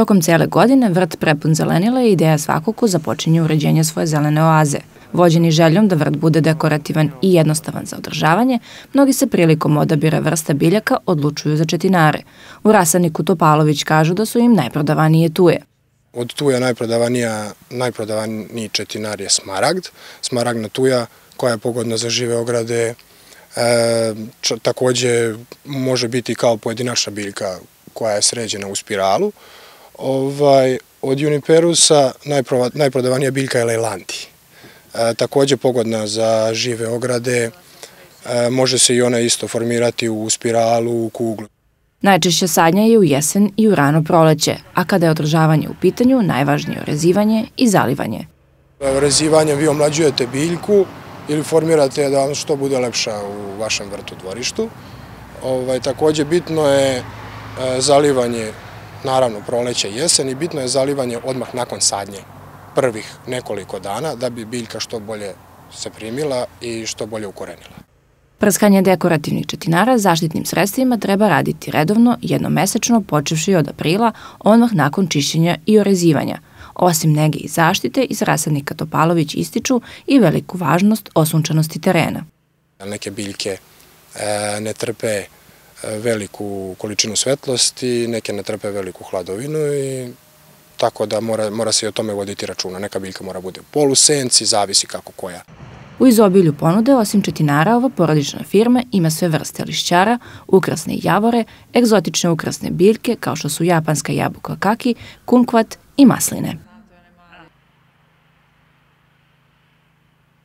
Tokom cele godine vrt prepun zelenila je ideja svakog ko započinje uređenje svoje zelene oaze. Vođeni željom da vrt bude dekorativan i jednostavan za održavanje, mnogi se prilikom odabira vrsta biljaka odlučuju za četinare. U rasadniku Topalović kažu da su im najprodavanije tuje. Od tuja najprodavanija, najprodavaniji četinar je smaragd, smaragdna tuja koja je pogodna za žive ograde, e, takođe može biti kao pojedinačna biljka koja je sređena u spiralu. Ovaj, od Juniperusa najprodavanija biljka je Lejlanti. E, takođe pogodna za žive ograde, e, može se i ona isto formirati u spiralu, u kuglu. Najčešće sadnja je u jesen i u rano proleće, a kada je održavanje u pitanju, najvažnije je rezivanje i zalivanje. Rezivanjem vi omlađujete biljku ili formirate da vam što bude lepša u vašem vrtu dvorištu. Ovaj, takođe bitno je e, zalivanje, naravno proleće i jesen i bitno je zalivanje odmah nakon sadnje prvih nekoliko dana da bi biljka što bolje se primila i što bolje ukorenila. Prskanje dekorativnih četinara zaštitnim sredstvima treba raditi redovno, jednomesečno, počevši od aprila, odmah nakon čišćenja i orezivanja. Osim nege i zaštite, iz rasadnika Topalović ističu i veliku važnost osunčanosti terena. Neke biljke e, ne trpe veliku količinu svetlosti, neke ne trpe veliku hladovinu i tako da mora, mora se i o tome voditi računa. Neka biljka mora bude u polusenci, zavisi kako koja. U izobilju ponude, osim četinara, ova porodična firma ima sve vrste lišćara, ukrasne javore, egzotične ukrasne biljke kao što su japanska jabuka kaki, kumkvat i masline.